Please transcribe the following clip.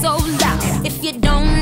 so loud. If you don't